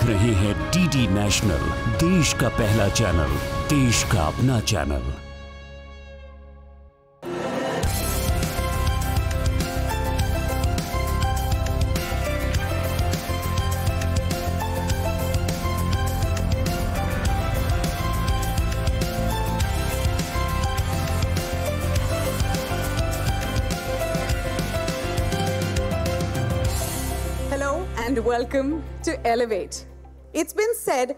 देख रहे हैं डीडी नेशनल देश का पहला चैनल देश का अपना channel welcome to Elevate. It's been said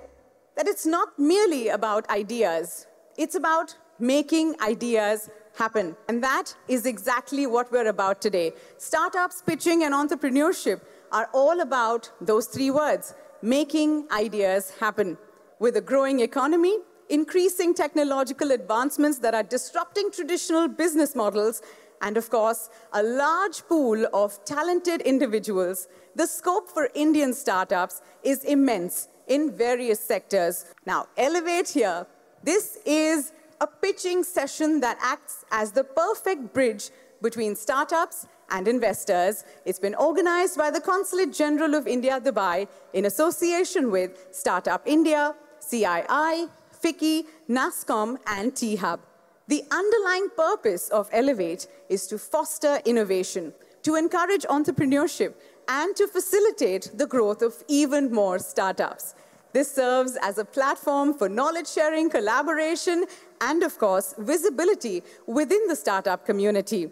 that it's not merely about ideas, it's about making ideas happen. And that is exactly what we're about today. Startups, pitching, and entrepreneurship are all about those three words making ideas happen. With a growing economy, increasing technological advancements that are disrupting traditional business models, and of course, a large pool of talented individuals, the scope for Indian startups is immense in various sectors. Now, Elevate here, this is a pitching session that acts as the perfect bridge between startups and investors. It's been organized by the Consulate General of India, Dubai, in association with Startup India, CII, FICCI, NASSCOM, and T-Hub. The underlying purpose of Elevate is to foster innovation, to encourage entrepreneurship, and to facilitate the growth of even more startups. This serves as a platform for knowledge sharing, collaboration, and of course, visibility within the startup community.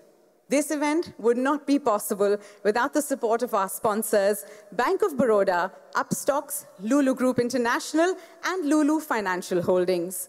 This event would not be possible without the support of our sponsors, Bank of Baroda, Upstox, Lulu Group International, and Lulu Financial Holdings.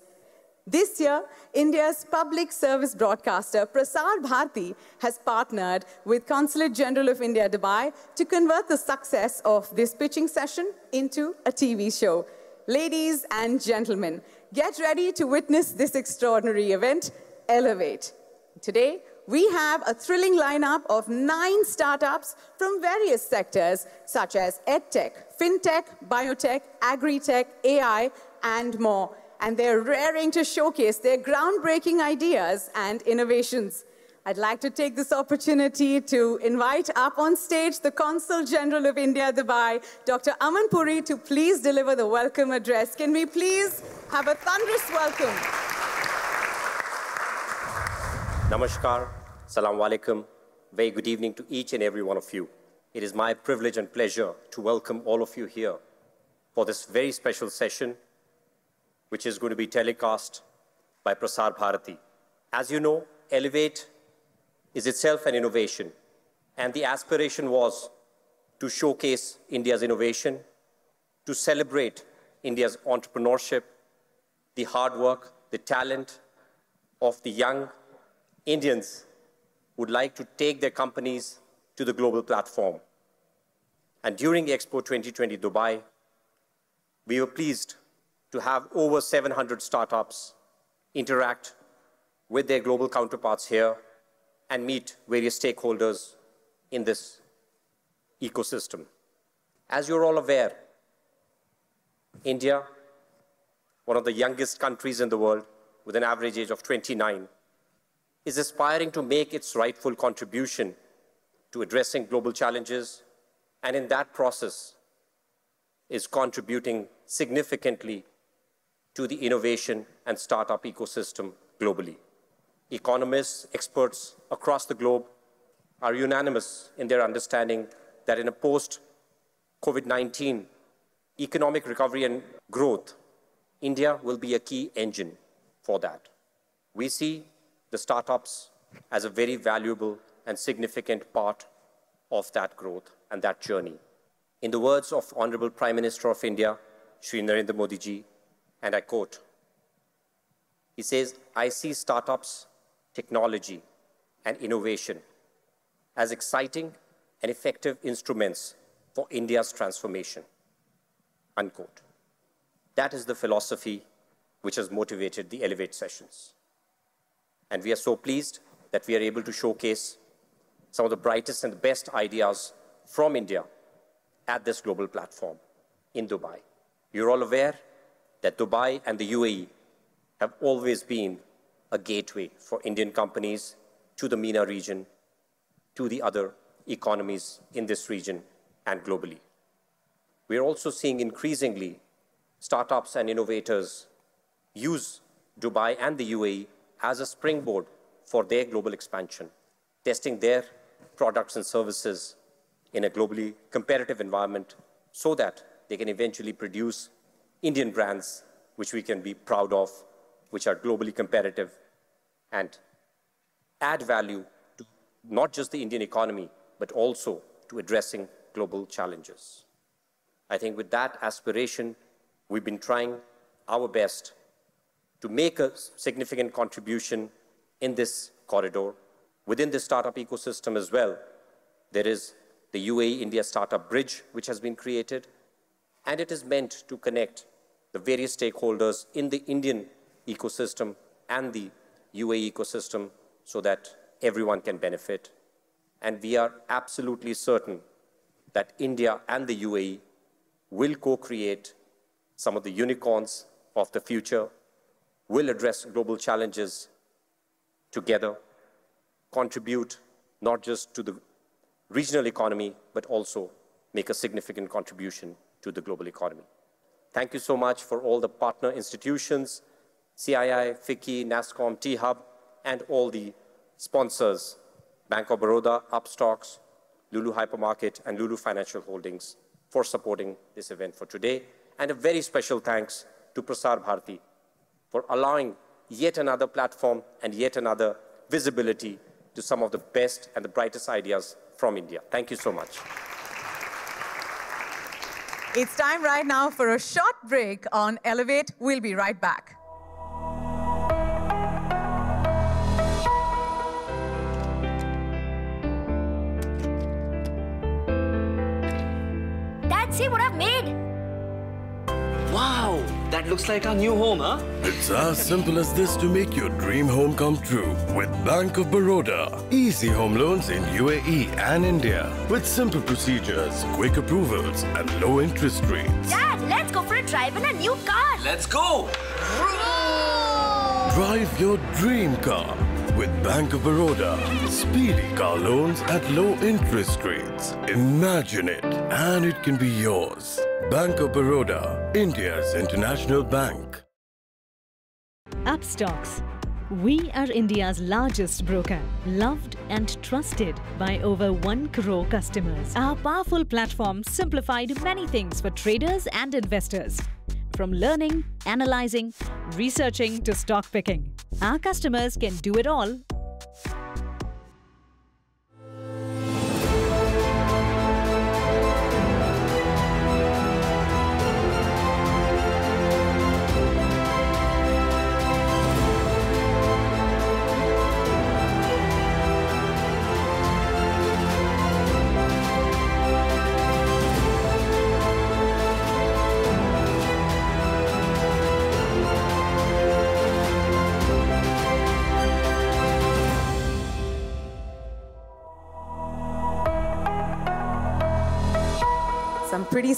This year, India's public service broadcaster Prasar Bharati has partnered with Consulate General of India, Dubai, to convert the success of this pitching session into a TV show. Ladies and gentlemen, get ready to witness this extraordinary event, Elevate. Today, we have a thrilling lineup of nine startups from various sectors such as edtech, fintech, biotech, agri-tech, AI, and more and they're raring to showcase their groundbreaking ideas and innovations. I'd like to take this opportunity to invite up on stage the Consul General of India, Dubai, Dr. Aman Puri, to please deliver the welcome address. Can we please have a thunderous welcome? Namaskar, Salam Alaikum. Very good evening to each and every one of you. It is my privilege and pleasure to welcome all of you here for this very special session which is going to be telecast by Prasar Bharati. As you know, Elevate is itself an innovation, and the aspiration was to showcase India's innovation, to celebrate India's entrepreneurship, the hard work, the talent of the young Indians would like to take their companies to the global platform. And during Expo 2020 Dubai, we were pleased to have over 700 startups interact with their global counterparts here and meet various stakeholders in this ecosystem. As you're all aware, India, one of the youngest countries in the world with an average age of 29, is aspiring to make its rightful contribution to addressing global challenges, and in that process is contributing significantly to the innovation and startup ecosystem globally. Economists, experts across the globe are unanimous in their understanding that in a post-COVID-19 economic recovery and growth, India will be a key engine for that. We see the startups as a very valuable and significant part of that growth and that journey. In the words of Honorable Prime Minister of India, Shri Narendra Modi ji, and I quote, he says, I see startups, technology, and innovation as exciting and effective instruments for India's transformation, unquote. That is the philosophy which has motivated the Elevate sessions. And we are so pleased that we are able to showcase some of the brightest and the best ideas from India at this global platform in Dubai. You're all aware that Dubai and the UAE have always been a gateway for Indian companies to the MENA region, to the other economies in this region and globally. we're also seeing increasingly startups and innovators use Dubai and the UAE as a springboard for their global expansion, testing their products and services in a globally competitive environment so that they can eventually produce Indian brands which we can be proud of, which are globally competitive and add value to not just the Indian economy, but also to addressing global challenges. I think with that aspiration, we've been trying our best to make a significant contribution in this corridor. Within the startup ecosystem as well, there is the UAE India Startup Bridge, which has been created, and it is meant to connect the various stakeholders in the Indian ecosystem and the UAE ecosystem so that everyone can benefit. And we are absolutely certain that India and the UAE will co-create some of the unicorns of the future, will address global challenges together, contribute not just to the regional economy, but also make a significant contribution to the global economy. Thank you so much for all the partner institutions, CII, FICCI, NASSCOM, T-Hub, and all the sponsors, Bank of Baroda, Upstox, Lulu Hypermarket, and Lulu Financial Holdings for supporting this event for today. And a very special thanks to Prasar Bharati for allowing yet another platform and yet another visibility to some of the best and the brightest ideas from India. Thank you so much. It's time right now for a short break on Elevate. We'll be right back. That looks like our new home, huh? It's as simple as this to make your dream home come true with Bank of Baroda. Easy home loans in UAE and India with simple procedures, quick approvals, and low interest rates. Dad, let's go for a drive in a new car. Let's go! Drive your dream car with Bank of Baroda. Speedy car loans at low interest rates. Imagine it, and it can be yours. Bank of Baroda, India's international bank. Upstox. We are India's largest broker, loved and trusted by over 1 crore customers. Our powerful platform simplified many things for traders and investors. From learning, analyzing, researching to stock picking. Our customers can do it all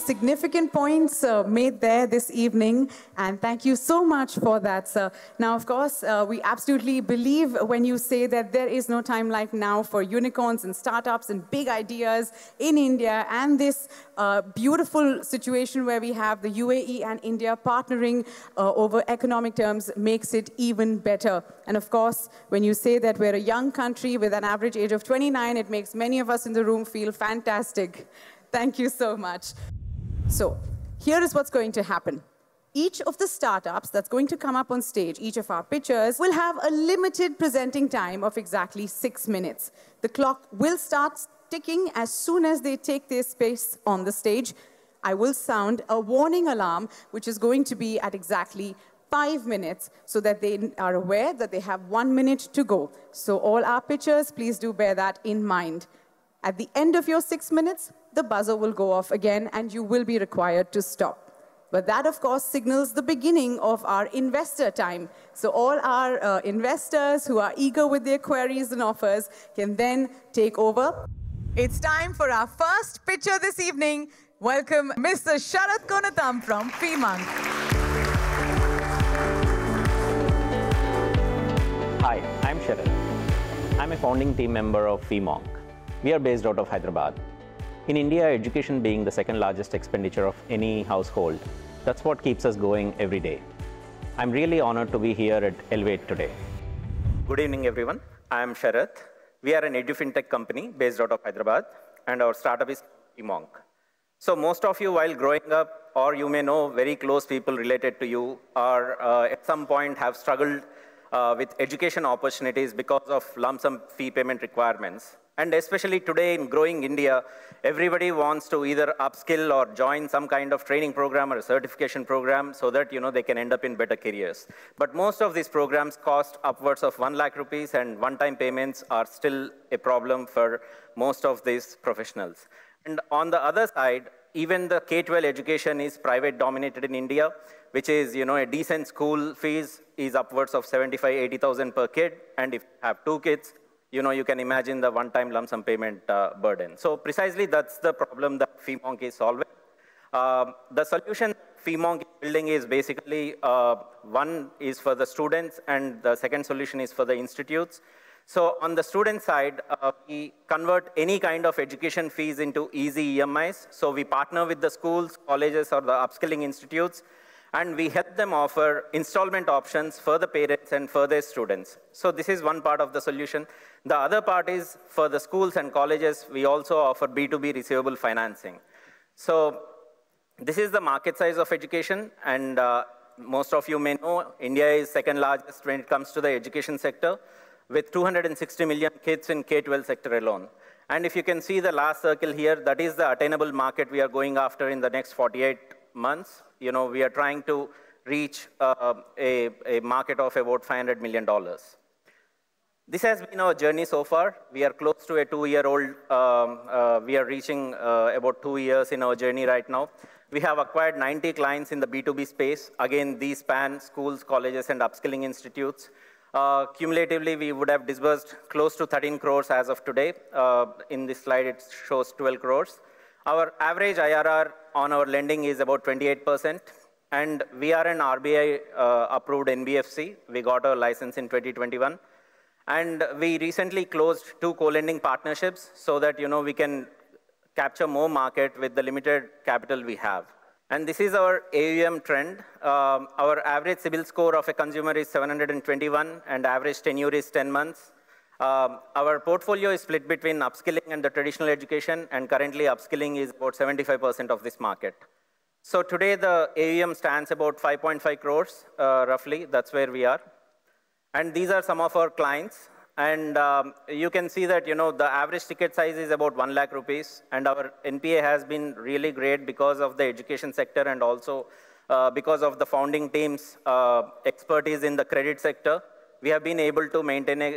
significant points uh, made there this evening, and thank you so much for that, sir. Now, of course, uh, we absolutely believe when you say that there is no time like now for unicorns and startups and big ideas in India, and this uh, beautiful situation where we have the UAE and India partnering uh, over economic terms makes it even better. And of course, when you say that we're a young country with an average age of 29, it makes many of us in the room feel fantastic. Thank you so much. So here is what's going to happen. Each of the startups that's going to come up on stage, each of our pitchers, will have a limited presenting time of exactly six minutes. The clock will start ticking as soon as they take their space on the stage. I will sound a warning alarm, which is going to be at exactly five minutes so that they are aware that they have one minute to go. So all our pitchers, please do bear that in mind. At the end of your six minutes, the buzzer will go off again and you will be required to stop. But that, of course, signals the beginning of our investor time. So all our uh, investors who are eager with their queries and offers can then take over. It's time for our first pitcher this evening. Welcome Mr. Sharath Konatam from FeeMonk. Hi, I'm Sharan. I'm a founding team member of FeeMonk. We are based out of Hyderabad. In India, education being the second largest expenditure of any household, that's what keeps us going every day. I'm really honored to be here at Elevate today. Good evening, everyone. I'm Sharath. We are an edu-fintech company based out of Hyderabad, and our startup is FeeMonk. So most of you, while growing up, or you may know very close people related to you, or uh, at some point have struggled uh, with education opportunities because of lump sum fee payment requirements. And especially today in growing India, everybody wants to either upskill or join some kind of training program or a certification program so that you know, they can end up in better careers. But most of these programs cost upwards of 1 lakh rupees and one-time payments are still a problem for most of these professionals. And on the other side, even the K-12 education is private dominated in India, which is, you know, a decent school fees is upwards of 75, 80,000 per kid. And if you have two kids, you know, you can imagine the one-time lump sum payment uh, burden. So precisely that's the problem that FeeMonk is solving. Uh, the solution FeeMonk is building is basically, uh, one is for the students and the second solution is for the institutes. So on the student side, uh, we convert any kind of education fees into easy EMIs. So we partner with the schools, colleges, or the upskilling institutes and we help them offer installment options for the parents and for their students. So this is one part of the solution. The other part is for the schools and colleges, we also offer B2B receivable financing. So this is the market size of education, and uh, most of you may know India is second largest when it comes to the education sector, with 260 million kids in K-12 sector alone. And if you can see the last circle here, that is the attainable market we are going after in the next 48 months you know, we are trying to reach uh, a, a market of about $500 million. This has been our journey so far. We are close to a two-year-old. Um, uh, we are reaching uh, about two years in our journey right now. We have acquired 90 clients in the B2B space. Again, these span schools, colleges, and upskilling institutes. Uh, cumulatively, we would have disbursed close to 13 crores as of today. Uh, in this slide, it shows 12 crores. Our average IRR on our lending is about 28%, and we are an RBI uh, approved NBFC. We got our license in 2021. And we recently closed two co-lending partnerships so that you know, we can capture more market with the limited capital we have. And this is our AUM trend. Um, our average CIBIL score of a consumer is 721, and average tenure is 10 months. Um, our portfolio is split between upskilling and the traditional education, and currently upskilling is about 75% of this market. So today the AUM stands about 5.5 crores, uh, roughly. That's where we are. And these are some of our clients. And um, you can see that you know the average ticket size is about 1 lakh rupees. And our NPA has been really great because of the education sector and also uh, because of the founding team's uh, expertise in the credit sector we have been able to maintain a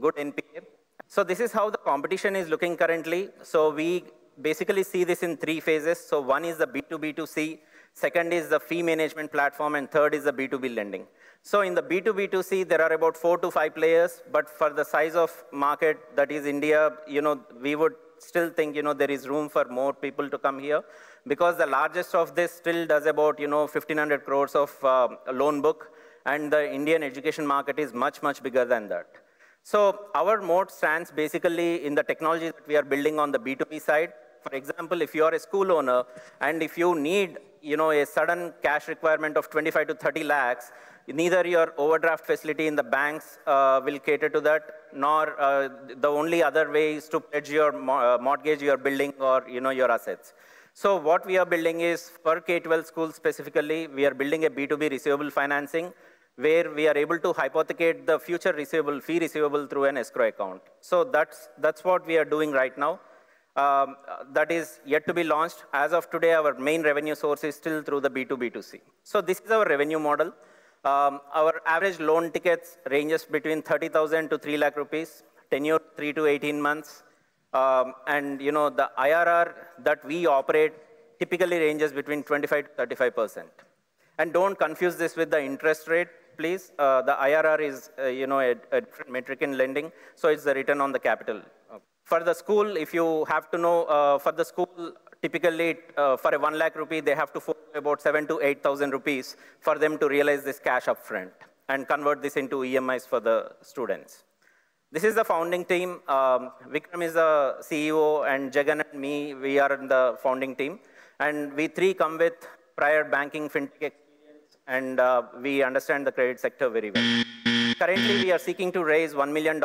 good NPA. So this is how the competition is looking currently. So we basically see this in three phases. So one is the B2B2C, second is the fee management platform, and third is the B2B lending. So in the B2B2C, there are about four to five players, but for the size of market that is India, you know, we would still think, you know, there is room for more people to come here because the largest of this still does about, you know, 1500 crores of uh, loan book and the Indian education market is much, much bigger than that. So our moat stands basically in the technology that we are building on the B2B side. For example, if you are a school owner and if you need you know, a sudden cash requirement of 25 to 30 lakhs, neither your overdraft facility in the banks uh, will cater to that, nor uh, the only other way is to pledge your uh, mortgage your building or you know, your assets. So what we are building is, for K-12 schools specifically, we are building a B2B receivable financing where we are able to hypothecate the future receivable, fee receivable through an escrow account. So that's, that's what we are doing right now. Um, that is yet to be launched. As of today, our main revenue source is still through the B2B2C. So this is our revenue model. Um, our average loan tickets ranges between 30,000 to 3 lakh rupees, tenure 3 to 18 months. Um, and you know the IRR that we operate typically ranges between 25 to 35 percent. And don't confuse this with the interest rate please. Uh, the IRR is, uh, you know, a, a, different metric in lending, so it's the return on the capital. For the school, if you have to know, uh, for the school, typically uh, for a 1 lakh rupee, they have to put about 7 to 8,000 rupees for them to realize this cash upfront and convert this into EMIs for the students. This is the founding team. Um, Vikram is the CEO, and Jagan and me, we are in the founding team. And we three come with prior banking fintech and uh, we understand the credit sector very well. Currently, we are seeking to raise $1 million,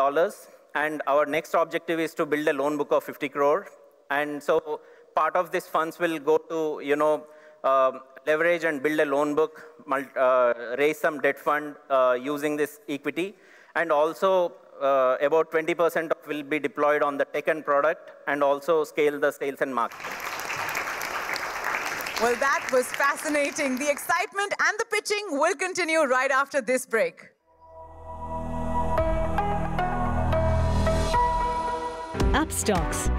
and our next objective is to build a loan book of 50 crore. And so part of these funds will go to, you know, uh, leverage and build a loan book, uh, raise some debt fund uh, using this equity, and also uh, about 20% will be deployed on the tech and product, and also scale the sales and marketing. Well, that was fascinating. The excitement and the pitching will continue right after this break. Upstox.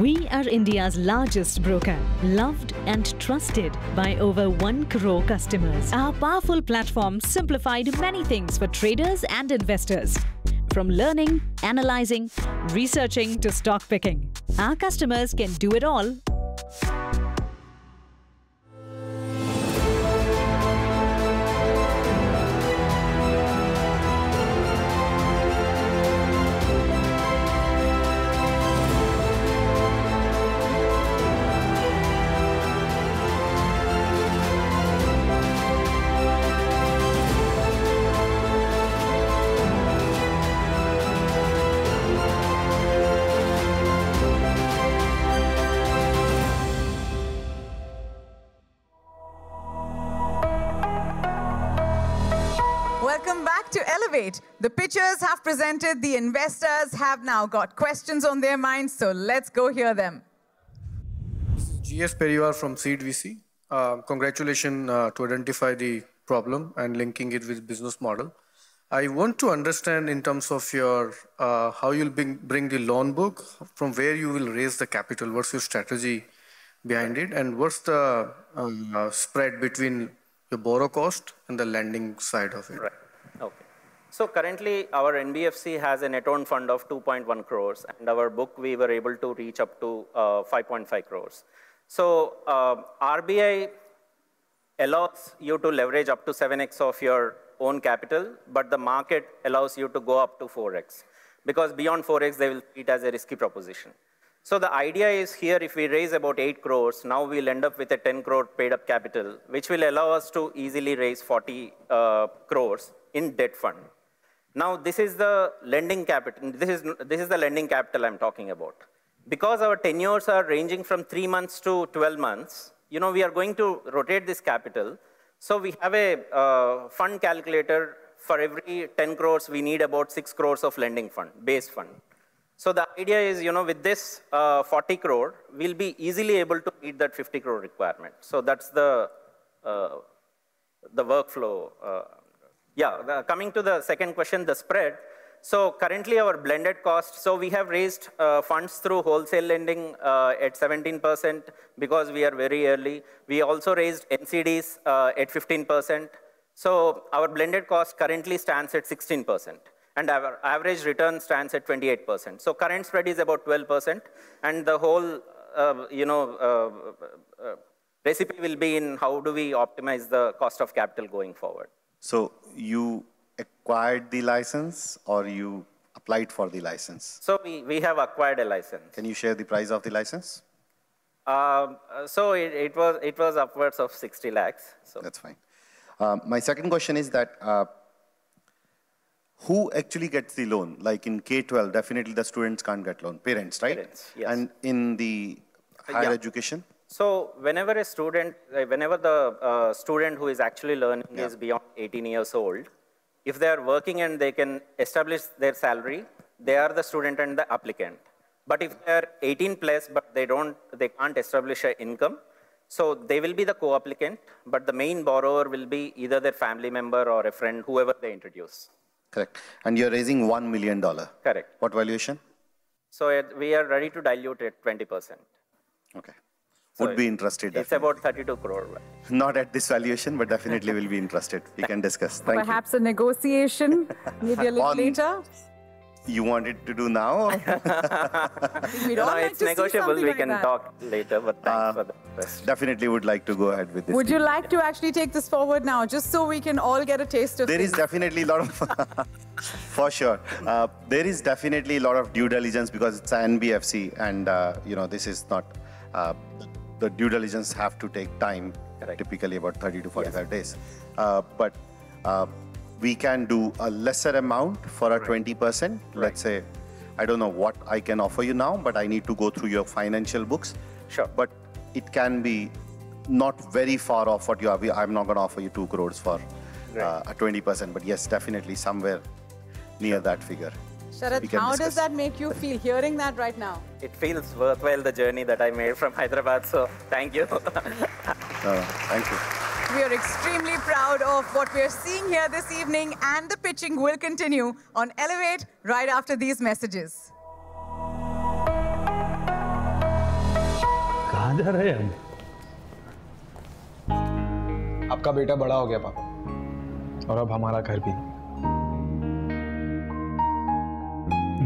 We are India's largest broker, loved and trusted by over 1 crore customers. Our powerful platform simplified many things for traders and investors. From learning, analyzing, researching to stock picking. Our customers can do it all have presented, the investors have now got questions on their minds, so let's go hear them. GS Periwar from Seed VC. Uh, congratulations uh, to identify the problem and linking it with business model. I want to understand in terms of your uh, how you'll bring, bring the loan book, from where you will raise the capital, what's your strategy behind it, and what's the um, uh, spread between your borrow cost and the lending side of it. Right. So currently, our NBFC has a net owned fund of 2.1 crores, and our book we were able to reach up to uh, 5.5 crores. So uh, RBI allows you to leverage up to 7x of your own capital, but the market allows you to go up to 4x. Because beyond 4x, they will treat as a risky proposition. So the idea is here, if we raise about 8 crores, now we'll end up with a 10 crore paid up capital, which will allow us to easily raise 40 uh, crores in debt fund. Now, this is the lending capital. This is, this is the lending capital I'm talking about. Because our tenures are ranging from three months to 12 months, you know, we are going to rotate this capital. So we have a uh, fund calculator. For every 10 crores, we need about 6 crores of lending fund, base fund. So the idea is, you know, with this uh, 40 crore, we'll be easily able to meet that 50 crore requirement. So that's the, uh, the workflow uh, yeah, the, coming to the second question, the spread. So currently our blended cost, so we have raised uh, funds through wholesale lending uh, at 17% because we are very early. We also raised NCDs uh, at 15%. So our blended cost currently stands at 16% and our average return stands at 28%. So current spread is about 12% and the whole, uh, you know, uh, uh, recipe will be in how do we optimize the cost of capital going forward. So you acquired the license or you applied for the license? So we, we have acquired a license. Can you share the price of the license? Um, so it, it, was, it was upwards of 60 lakhs. So. That's fine. Um, my second question is that uh, who actually gets the loan? Like in K-12, definitely the students can't get loan. Parents, right? Parents, yes. And in the higher yeah. education? So whenever a student, whenever the uh, student who is actually learning yeah. is beyond 18 years old, if they are working and they can establish their salary, they are the student and the applicant. But if they are 18 plus, but they don't, they can't establish an income, so they will be the co-applicant, but the main borrower will be either their family member or a friend, whoever they introduce. Correct. And you're raising $1 million. Correct. What valuation? So we are ready to dilute it 20%. Okay would be interested. It's about 32 crore. Right? Not at this valuation, but definitely will be interested. We can discuss. Thank Perhaps you. a negotiation, maybe a little later. You want it to do now? We'd no, like it's to see negotiable. something We like can that. talk later, but thanks for the request. Definitely would like to go ahead with this. Would you like to actually take this forward now, just so we can all get a taste of There is things? definitely a lot of, for sure. Uh, there is definitely a lot of due diligence because it's an NBFC, and uh, you know this is not. Uh, the due diligence have to take time, typically about 30 to 45 days. Uh, but uh, we can do a lesser amount for a 20%. Let's say, I don't know what I can offer you now, but I need to go through your financial books. Sure. But it can be not very far off what you are. I'm not going to offer you two crores for uh, a 20%, but yes, definitely somewhere near that figure. Sharath, We can how does that make you feel hearing that right now? It feels worthwhile the journey that I made from Hyderabad, so thank you. Uh, thank you. We are extremely proud of what we are seeing here this evening, and the pitching will continue on Elevate right after these messages. कहाँ जा रहे हैं हम आपका बेटा बड़ा हो गया पापा और अब हमारा घर भी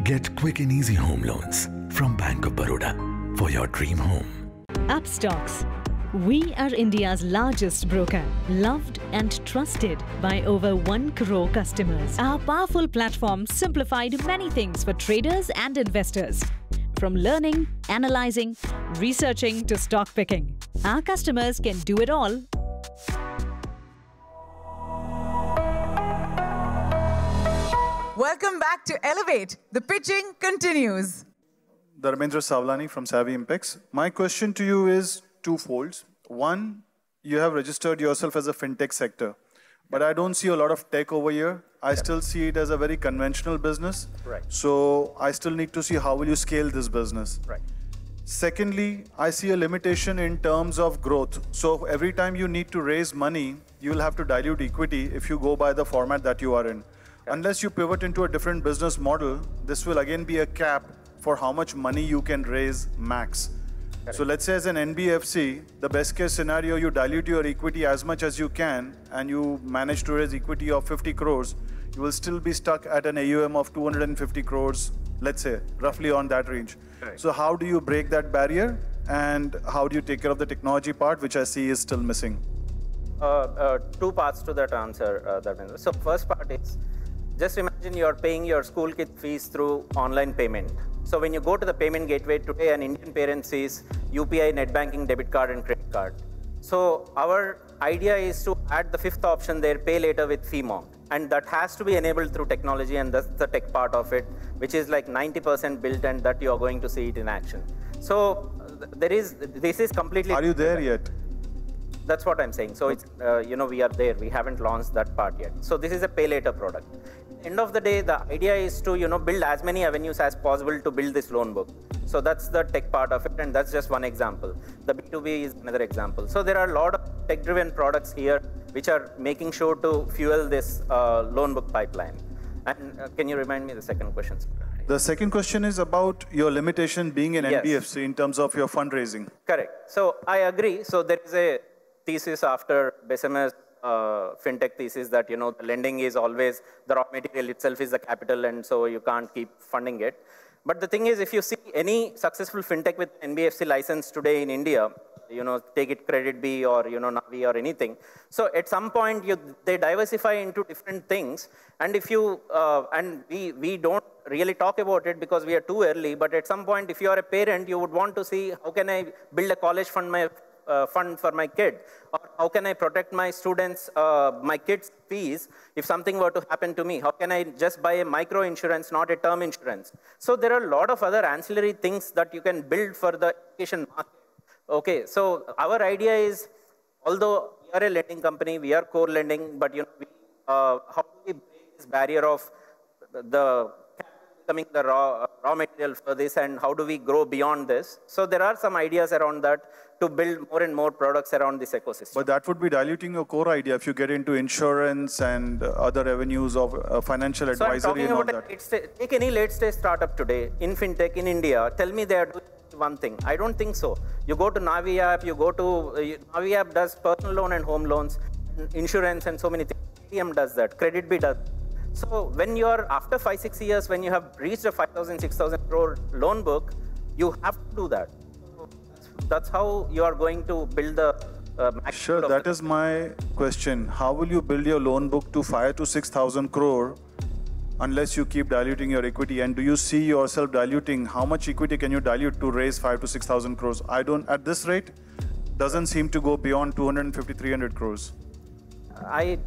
Get quick and easy home loans from Bank of Baroda for your dream home. Upstox. We are India's largest broker, loved and trusted by over 1 crore customers. Our powerful platform simplified many things for traders and investors. From learning, analyzing, researching to stock picking. Our customers can do it all Welcome back to Elevate. The pitching continues. Dharmendra Savlani from Savvy Impex. My question to you is twofold. One, you have registered yourself as a fintech sector, but I don't see a lot of tech over here. I still see it as a very conventional business. Right. So I still need to see how will you scale this business. Right. Secondly, I see a limitation in terms of growth. So every time you need to raise money, you will have to dilute equity if you go by the format that you are in. Unless you pivot into a different business model, this will again be a cap for how much money you can raise max. So let's say as an NBFC, the best case scenario, you dilute your equity as much as you can and you manage to raise equity of 50 crores, you will still be stuck at an AUM of 250 crores, let's say, roughly on that range. Right. So how do you break that barrier and how do you take care of the technology part, which I see is still missing? Uh, uh, two parts to that answer, uh, Dharmendra. So first part is, just imagine you're paying your school kid fees through online payment. So when you go to the payment gateway today, an Indian parent sees UPI, net banking, debit card, and credit card. So our idea is to add the fifth option there, pay later with FeeMonk. And that has to be enabled through technology, and that's the tech part of it, which is like 90% built, and that you're going to see it in action. So there is, this is completely. Are you there yet? That's what I'm saying. So it's, uh, you know, we are there. We haven't launched that part yet. So this is a pay later product. End of the day, the idea is to, you know, build as many avenues as possible to build this loan book. So that's the tech part of it, and that's just one example. The B2B is another example. So there are a lot of tech-driven products here which are making sure to fuel this uh, loan book pipeline. And uh, can you remind me the second question? The second question is about your limitation being an Yes. NBFC in terms of your fundraising. Correct. So I agree. So there is a thesis after Bessemer's fintech thesis that you know the lending is always the raw material itself is the capital, and so you can't keep funding it. But the thing is, if you see any successful fintech with NBFC license today in India, you know, take it KreditBee or you know Navi or anything. So at some point, you, they diversify into different things, and if you uh, and we we don't really talk about it because we are too early. But at some point, if you are a parent, you would want to see how can I build a college fund my uh, fund for my kid, or how can I protect my students, uh, my kids' fees if something were to happen to me? How can I just buy a micro insurance, not a term insurance? So there are a lot of other ancillary things that you can build for the education market. Okay, so our idea is, although we are a lending company, we are core lending, but you know, we, uh, how do we break this barrier of the becoming the raw, raw material for this and how do we grow beyond this? So there are some ideas around that to build more and more products around this ecosystem. But that would be diluting your core idea if you get into insurance and other avenues of uh, financial So advisory talking and all that. stage, take any late stage startup today in fintech in India. Tell me they are doing one thing. I don't think so. You go to Navi app, you go to uh, Navi app does personal loan and home loans, insurance and so many things. Paytm does that. KreditBee does. So when you're after five, six years, when you have reached a 5,000, 6,000 crore loan book, you have to do that. That's how you are going to build the uh, Sure, that is my question. How will you build your loan book to five to 6,000 crore unless you keep diluting your equity? And do you see yourself diluting? How much equity can you dilute to raise five to 6,000 crores? I don't, at this rate, doesn't seem to go beyond 250, 300 crores. I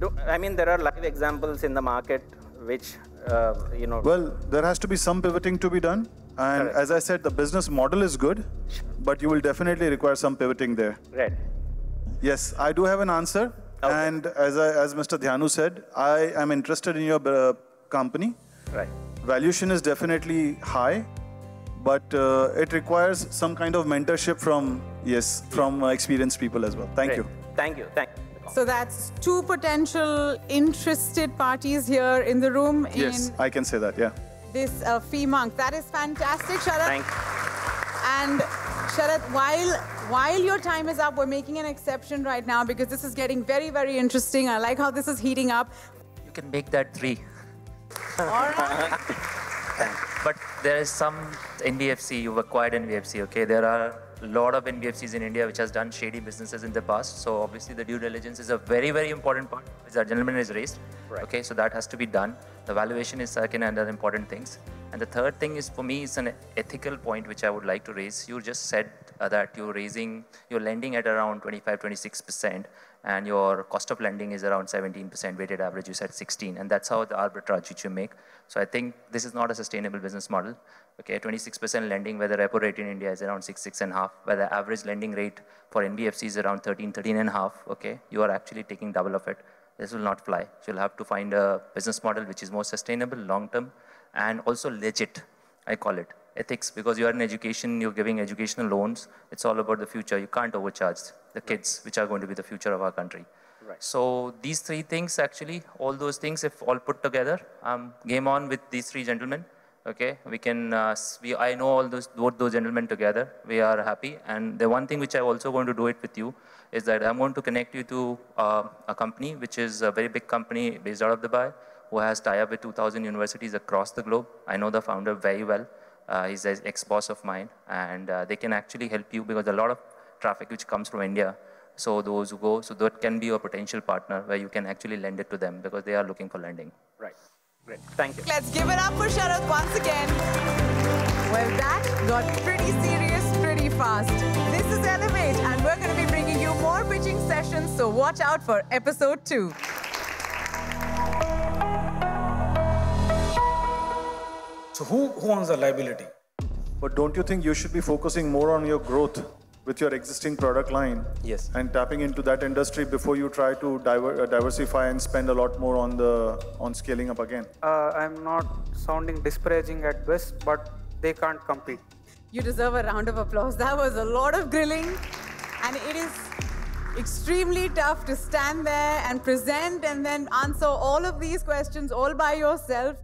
do, I mean, there are live examples in the market which, uh, you know. Well, there has to be some pivoting to be done. And Correct. as I said, the business model is good, but you will definitely require some pivoting there. Right. Yes, I do have an answer. Okay. And as, I, as Mr. Dhyanu said, I am interested in your uh, company. Right. Valuation is definitely high, but uh, it requires some kind of mentorship from, yes, from uh, experienced people as well. Thank Great. you. Thank you. Thank you. So that's two potential interested parties here in the room Yes, in I can say that, yeah. this uh, FeeMonk. That is fantastic, Sharath. Thank And Sharath, while while your time is up, we're making an exception right now because this is getting very, very interesting. I like how this is heating up. You can make that three. All right. But there is some NBFC, you've acquired NBFC, okay? There are a lot of NBFCs in India which has done shady businesses in the past. So obviously the due diligence is a very, very important part, which our gentleman is raised. Right. Okay, so that has to be done. The valuation is uh, second and other important things. And the third thing is for me it's an ethical point which I would like to raise. You just said uh, that you're raising, you're lending at around 25, 26%, and your cost of lending is around 17%, weighted average you said 16, and that's how the arbitrage which you make. So I think this is not a sustainable business model. Okay, 26% lending, where the repo rate in India is around 6, 6 and a half, where the average lending rate for NBFC is around 13, 13 and a half, okay, you are actually taking double of it. This will not fly. You'll have to find a business model which is more sustainable, long-term, and also legit, I call it. Ethics, because you are in education, you're giving educational loans. It's all about the future. You can't overcharge the kids, which are going to be the future of our country. Right. So these three things, actually, all those things, if all put together, um, game on with these three gentlemen. Okay, we can. Uh, we, I know all those both those gentlemen together. We are happy. And the one thing which I'm also going to do it with you is that I'm going to connect you to uh, a company which is a very big company based out of Dubai, who has tie-up with 2,000 universities across the globe. I know the founder very well. Uh, he's an ex-boss of mine, and uh, they can actually help you because a lot of traffic which comes from India. So those who go, so that can be a potential partner where you can actually lend it to them because they are looking for lending. Right. Great. Thank you. Let's give it up for Sharath once again. Well, that got pretty serious pretty fast. This is Elevate, and we're going to be bringing you more pitching sessions, so watch out for episode two. So who, who owns the liability? But don't you think you should be focusing more on your growth with your existing product line? Yes. And tapping into that industry before you try to diver, uh, diversify and spend a lot more on the on scaling up again? Uh, I'm not sounding disparaging at best, but they can't compete. You deserve a round of applause. That was a lot of grilling, and it is extremely tough to stand there and present and then answer all of these questions all by yourself.